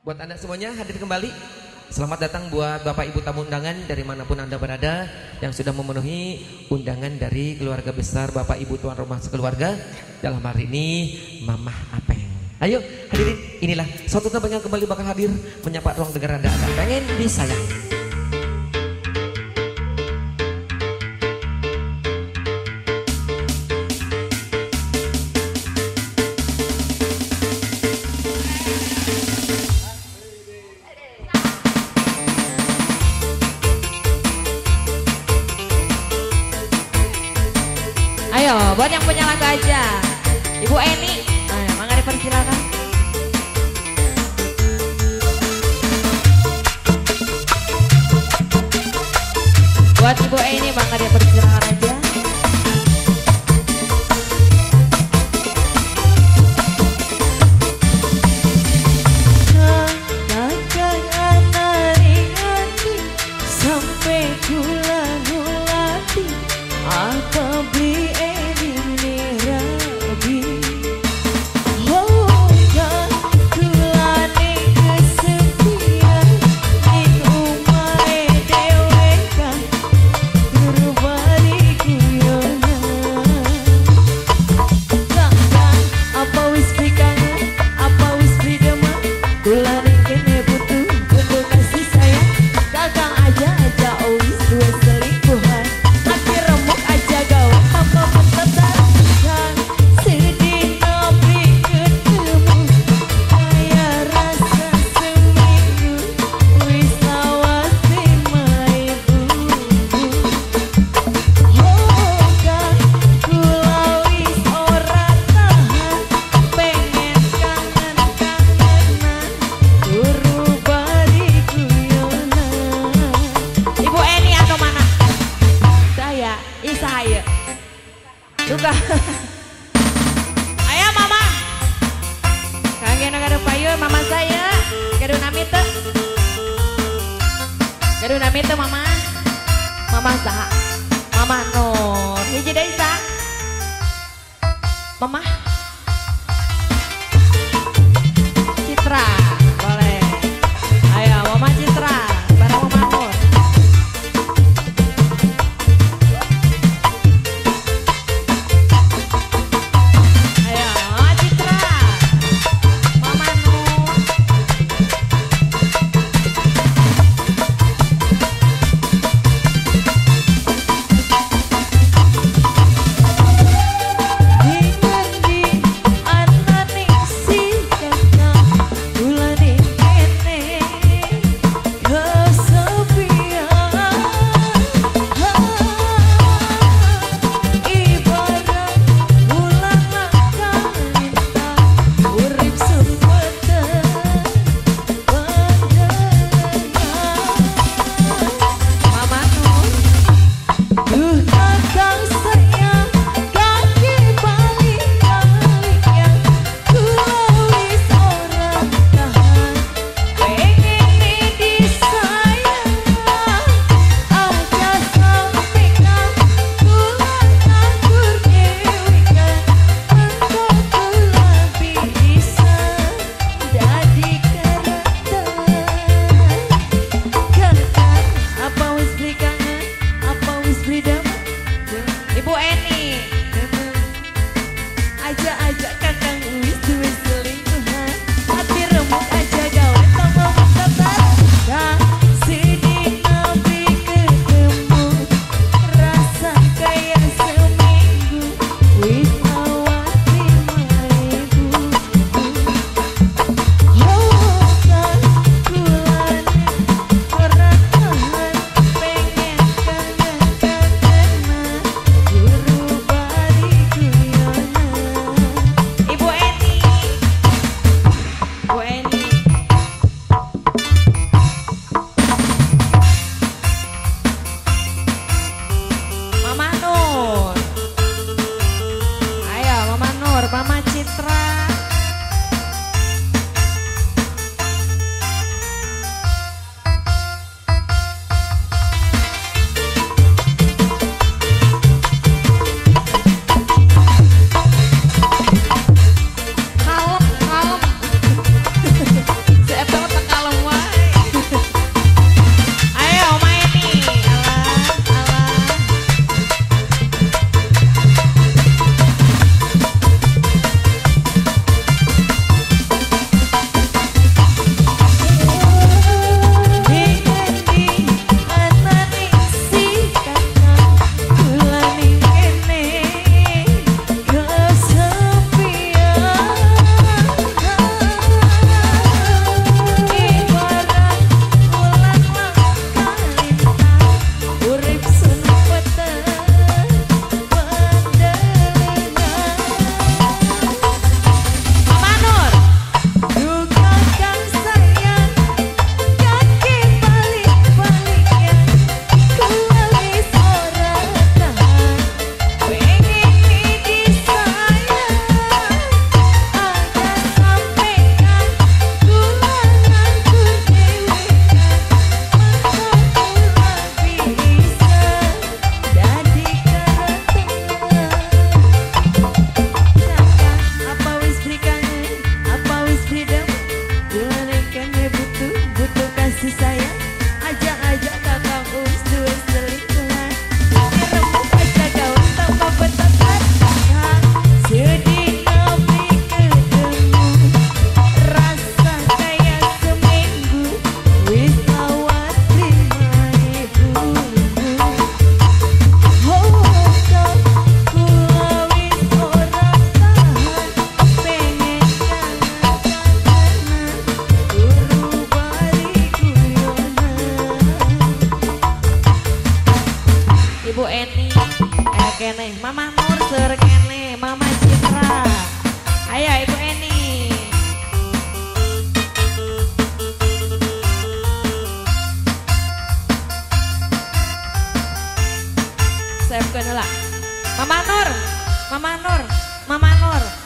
Buat Anda semuanya hadir kembali. Selamat datang buat Bapak Ibu tamu undangan dari mana pun Anda berada yang sudah memenuhi undangan dari keluarga besar Bapak Ibu tuan rumah sekeluarga dalam hari ini Mamah Apeng. Ayo hadirin, inilah suatu tempat yang kembali bakal hadir menyapa ruang dengar Anda. Anda pengen disayang. Raja Ibu Eni aduh nami itu mama. Mama Zaha Mama Nur. Hiji Desa. Mama. Mama Citra. Saya bukan Mama Nur Mama Nur Mama Nur.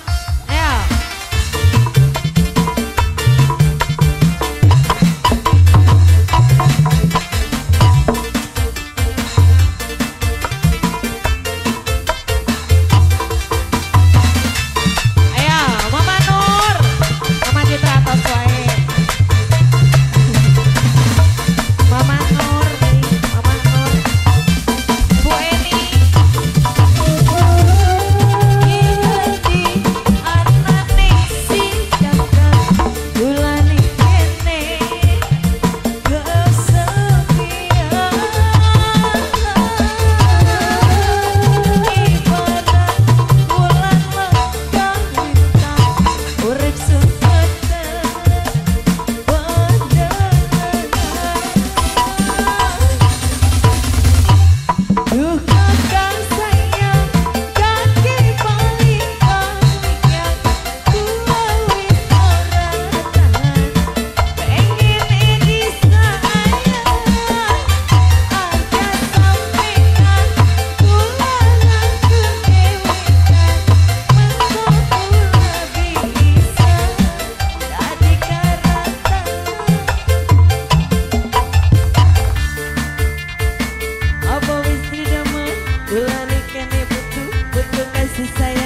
since I